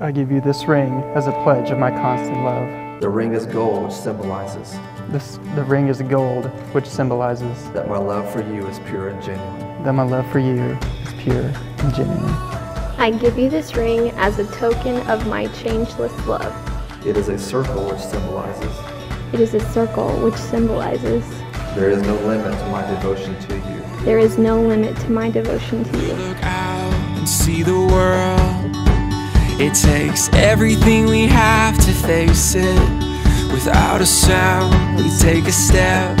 I give you this ring as a pledge of my constant love. The ring is gold, which symbolizes This, the ring is gold, which symbolizes that my love for you is pure and genuine. that my love for you is pure and genuine. I give you this ring as a token of my changeless love. It is a circle, which symbolizes It is a circle which symbolizes there is no limit to my devotion to you. there is no limit to my devotion to you. Look out and see the world. It takes everything we have to face it. Without a sound, we take a step.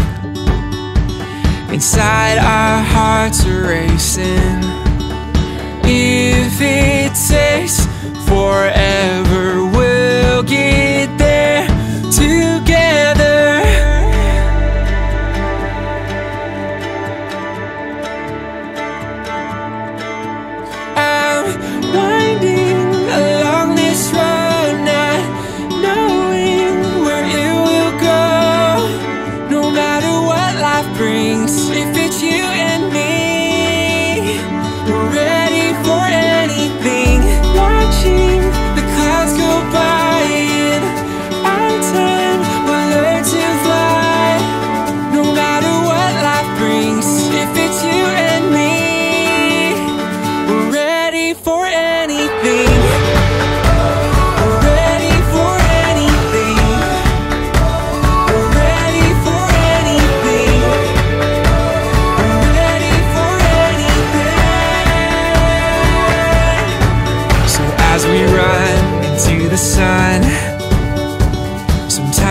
Inside, our hearts are racing. If it takes forever,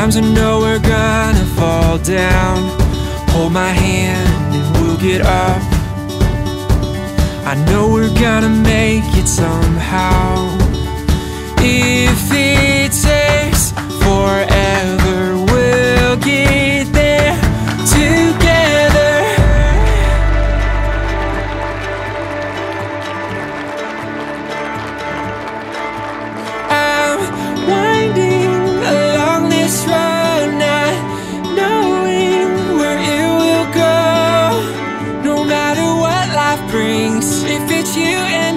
Sometimes I know we're gonna fall down. Hold my hand and we'll get up. I know we're gonna make it somehow. If it's If it's you and